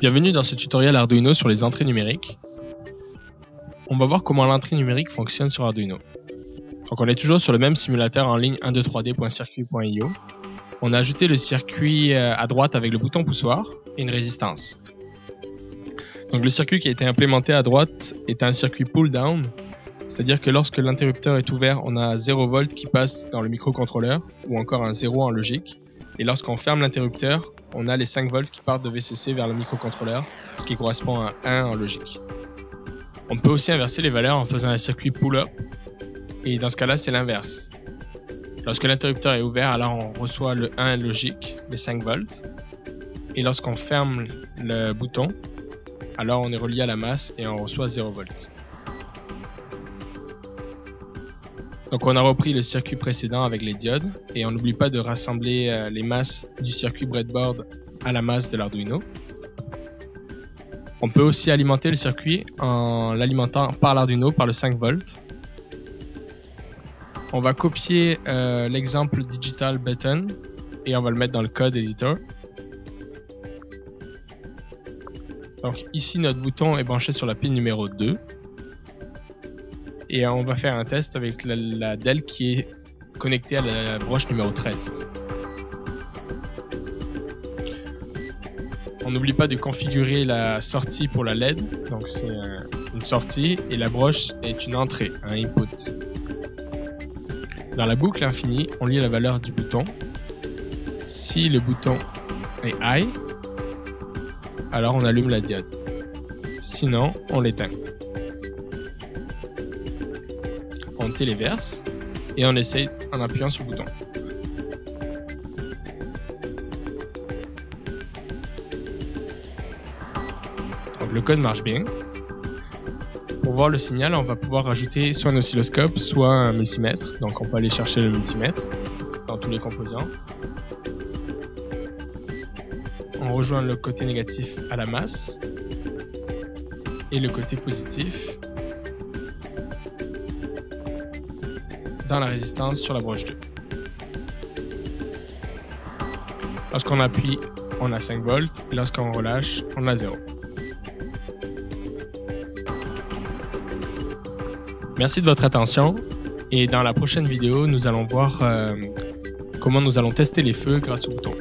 Bienvenue dans ce tutoriel Arduino sur les entrées numériques. On va voir comment l'entrée numérique fonctionne sur Arduino. Donc on est toujours sur le même simulateur en ligne 123d.circuit.io. On a ajouté le circuit euh, à droite avec le bouton poussoir et une résistance. Donc le circuit qui a été implémenté à droite est un circuit pull-down, c'est-à-dire que lorsque l'interrupteur est ouvert, on a 0 V qui passe dans le microcontrôleur, ou encore un 0 en logique. Et lorsqu'on ferme l'interrupteur, on a les 5 volts qui partent de VCC vers le microcontrôleur, ce qui correspond à 1 en logique. On peut aussi inverser les valeurs en faisant un circuit pull-up, et dans ce cas-là, c'est l'inverse. Lorsque l'interrupteur est ouvert, alors on reçoit le 1 logique, les 5 volts, et lorsqu'on ferme le bouton, alors on est relié à la masse et on reçoit 0 volts. Donc on a repris le circuit précédent avec les diodes et on n'oublie pas de rassembler euh, les masses du circuit breadboard à la masse de l'Arduino. On peut aussi alimenter le circuit en l'alimentant par l'Arduino par le 5 volts. On va copier euh, l'exemple digital button et on va le mettre dans le code editor. Donc ici notre bouton est branché sur la pile numéro 2 et on va faire un test avec la, la DEL qui est connectée à la broche numéro 13. On n'oublie pas de configurer la sortie pour la LED, donc c'est une sortie et la broche est une entrée, un input. Dans la boucle infinie, on lit la valeur du bouton. Si le bouton est high, alors on allume la diode. Sinon, on l'éteint. On téléverse et on essaye en appuyant sur le bouton. Donc le code marche bien. Pour voir le signal, on va pouvoir rajouter soit un oscilloscope, soit un multimètre. Donc on peut aller chercher le multimètre dans tous les composants. On rejoint le côté négatif à la masse et le côté positif dans la résistance sur la broche 2. Lorsqu'on appuie, on a 5 volts, et lorsqu'on relâche, on a 0. Merci de votre attention, et dans la prochaine vidéo, nous allons voir euh, comment nous allons tester les feux grâce au bouton.